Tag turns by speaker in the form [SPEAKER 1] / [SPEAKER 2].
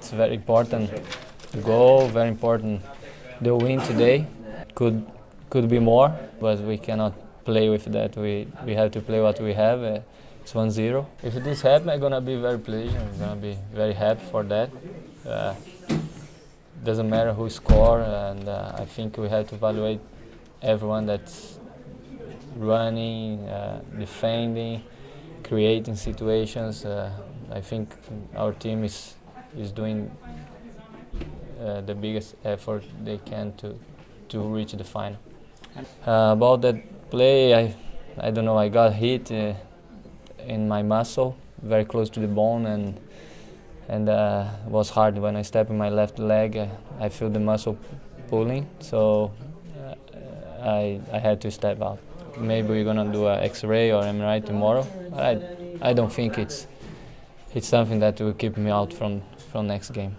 [SPEAKER 1] It's very important goal, very important the win today. Could could be more, but we cannot play with that. We we have to play what we have. Uh, it's 1-0. If this happens, I'm gonna be very pleased. I'm gonna be very happy for that. Uh, doesn't matter who score, and uh, I think we have to evaluate everyone that's running, uh, defending, creating situations. Uh, I think our team is is doing uh, the biggest effort they can to to reach the final. Uh, about that play, I I don't know. I got hit uh, in my muscle, very close to the bone, and and uh, was hard when I step in my left leg. Uh, I feel the muscle pulling, so uh, I I had to step out. Maybe we're gonna do an X-ray or MRI tomorrow. I I don't think it's it's something that will keep me out from from next game.